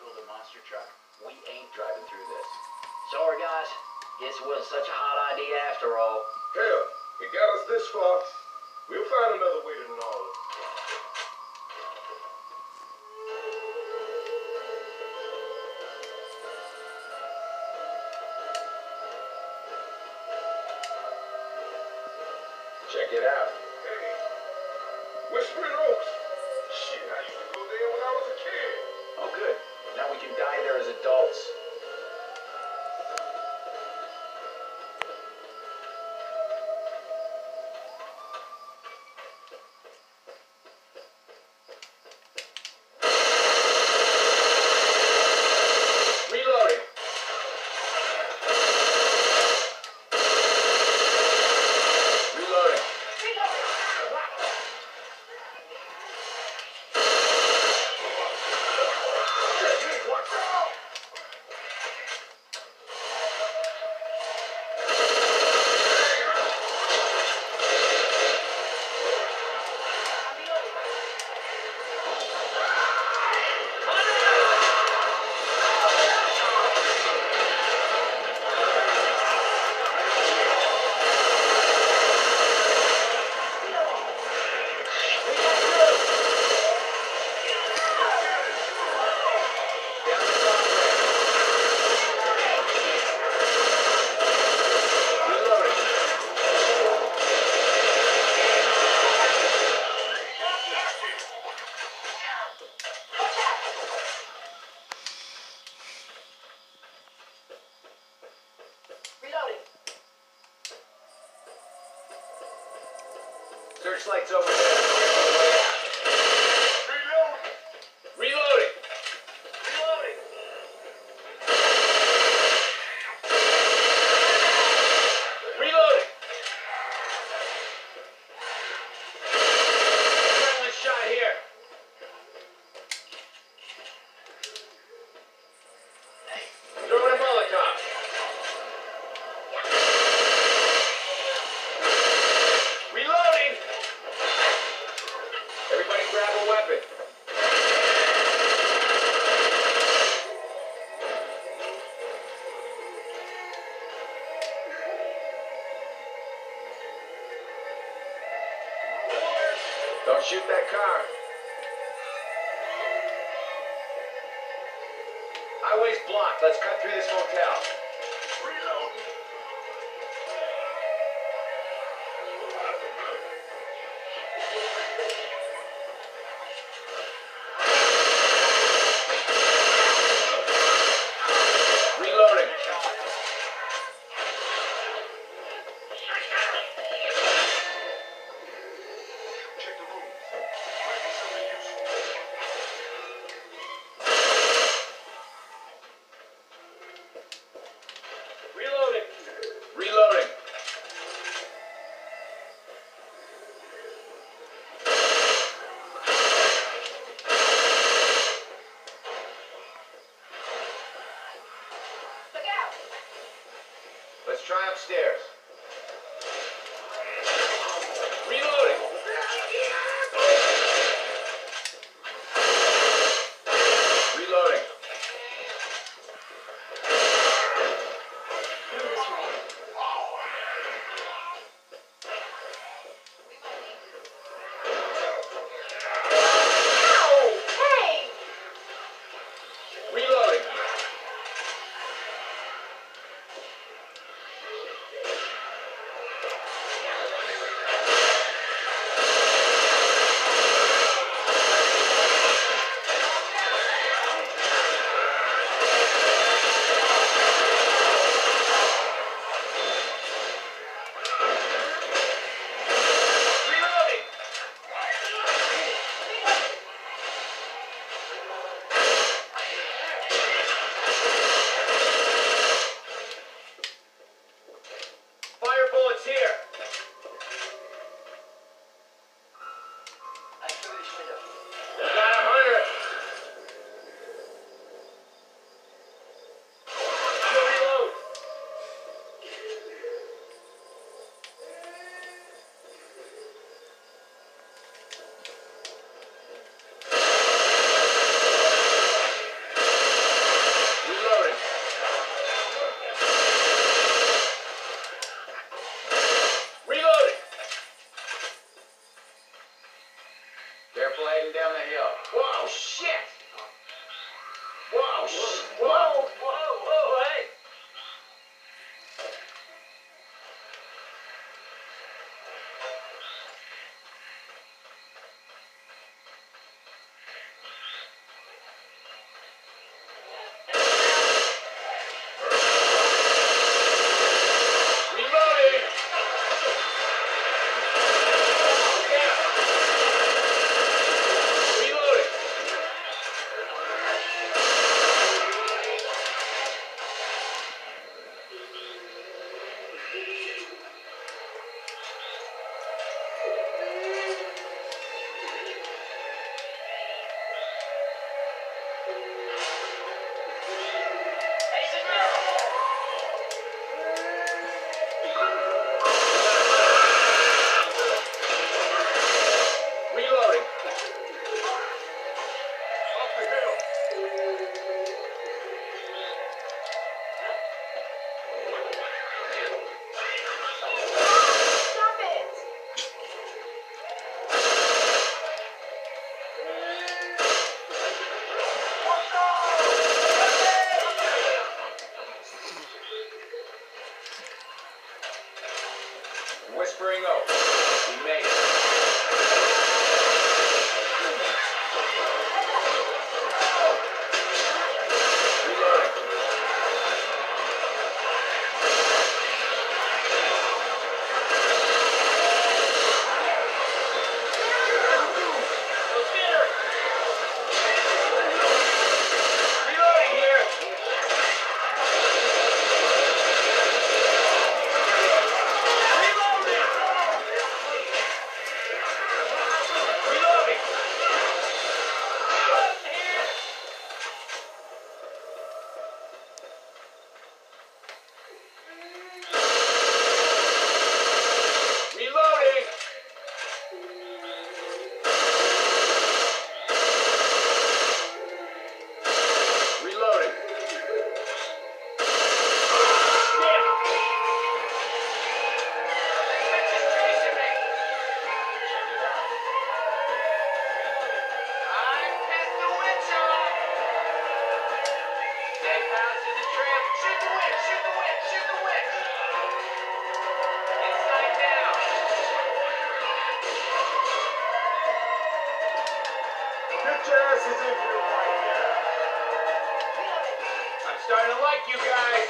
build a monster truck, we ain't driving through this. Sorry, guys. Guess it wasn't such a hot idea after all. Hell, it got us this far. We'll find another way to Denali. Check it out. Hey, Whispering Oaks. Shit, Searchlight's over there. Shoot that car. Highway's blocked. Let's cut through this motel. try upstairs. Whispering Oak. We made it. I'm starting to like you guys.